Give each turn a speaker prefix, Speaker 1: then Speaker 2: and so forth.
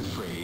Speaker 1: afraid.